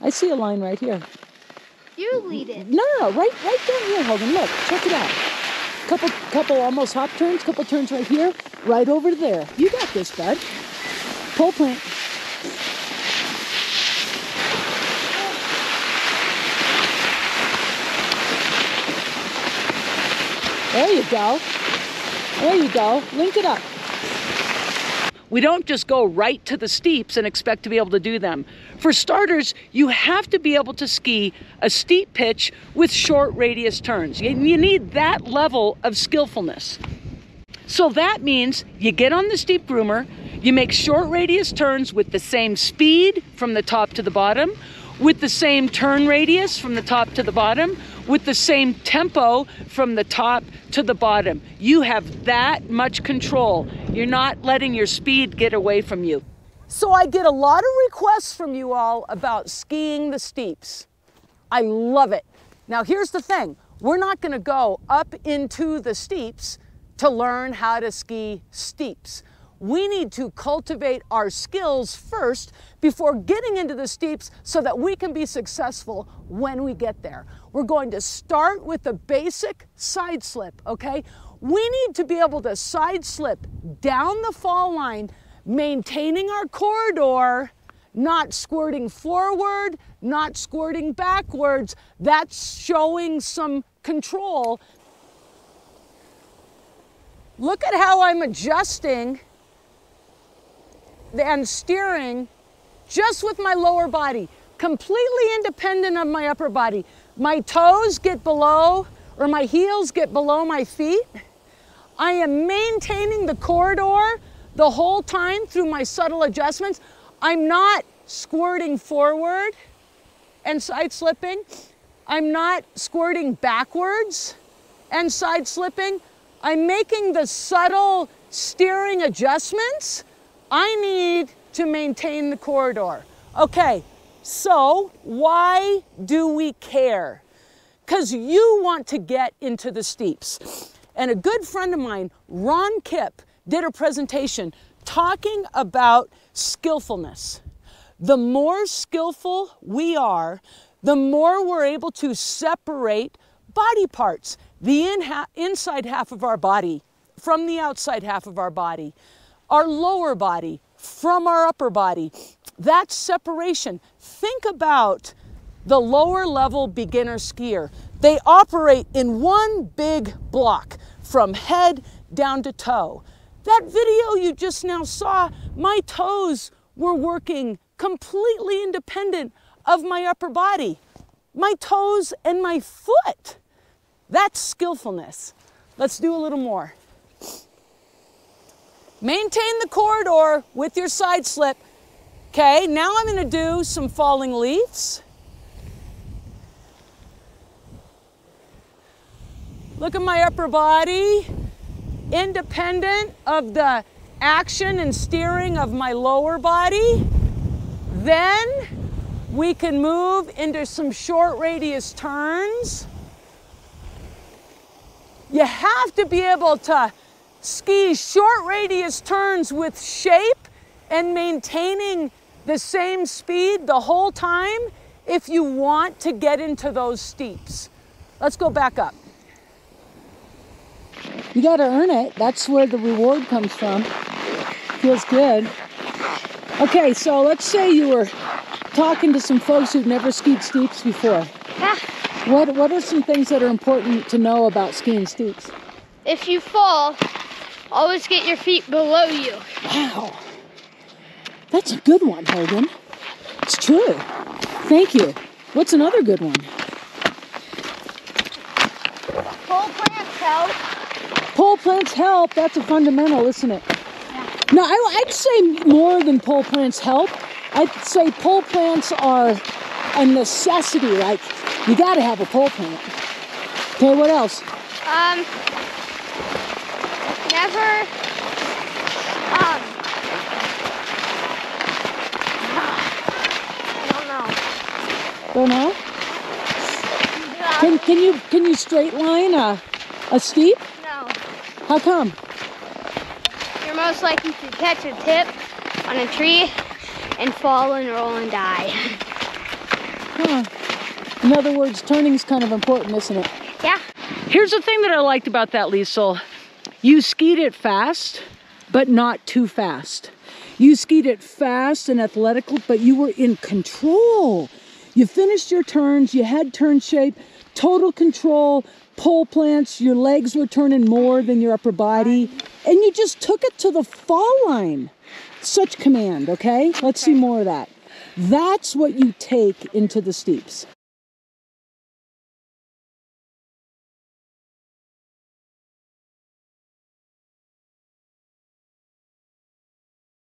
I see a line right here. You lead it. No, no, right, right down here, Hogan. Look, check it out. Couple, couple almost hop turns, couple turns right here, right over there. You got this, bud. Pole plant. There you go. There you go. Link it up. We don't just go right to the steeps and expect to be able to do them. For starters, you have to be able to ski a steep pitch with short radius turns. You, need that level of skillfulness. So that means you get on the steep groomer, you make short radius turns with the same speed from the top to the bottom, with the same turn radius from the top to the bottom, with the same tempo from the top to the bottom. You have that much control. You're not letting your speed get away from you. So I get a lot of requests from you all about skiing the steeps. I love it. Now here's the thing. We're not gonna go up into the steeps to learn how to ski steeps. We need to cultivate our skills first before getting into the steeps so that we can be successful when we get there. We're going to start with the basic side slip, okay? We need to be able to side slip down the fall line, maintaining our corridor, not squirting forward, not squirting backwards. That's showing some control. Look at how I'm adjusting and steering just with my lower body, completely independent of my upper body. My toes get below, or my heels get below my feet. I am maintaining the corridor the whole time through my subtle adjustments. I'm not squirting forward and side slipping. I'm not squirting backwards and side slipping. I'm making the subtle steering adjustments I need to maintain the corridor. Okay, so why do we care? Because you want to get into the steeps. And a good friend of mine, Ron Kipp, did a presentation talking about skillfulness. The more skillful we are, the more we're able to separate body parts, the in ha- inside half of our body from the outside half of our body our lower body from our upper body. That separation. Think about the lower level beginner skier. They operate in one big block from head down to toe. That video you just now saw, my toes were working completely independent of my upper body. My toes and my foot. That's skillfulness. Let's do a little more. Maintain the corridor with your side slip. Okay, now I'm gonna do some falling leaves. Look at my upper body, independent of the action and steering of my lower body. Then we can move into some short radius turns. You have to be able to ski short radius turns with shape and maintaining the same speed the whole time if you want to get into those steeps. Let's go back up. You got to earn it. That's where the reward comes from. Feels good. Okay, so let's say you were talking to some folks who've never skied steeps before. Yeah. What, what are some things that are important to know about skiing steeps? If you fall, Always get your feet below you. Wow. That's a good one, Hogan. It's true. Thank you. What's another good one? Pole plants help. Pole plants help. That's a fundamental, isn't it? Yeah. No, I, I'd say more than pole plants help. I'd say pole plants are a necessity. Like, you got to have a pole plant. Okay, what else? Um, never um I don't know. Don't know? Can, can you can you straight line a a steep? No. How come? You're most likely to catch a tip on a tree and fall and roll and die. Huh. In other words, turning's kind of important, isn't it? Yeah. Here's the thing that I liked about that, Liesel. You skied it fast, but not too fast. You skied it fast and athletic, but you were in control. You finished your turns, you had turn shape, total control, pole plants, your legs were turning more than your upper body, and you just took it to the fall line. Such command, okay? Let's see more of that. That's what you take into the steeps.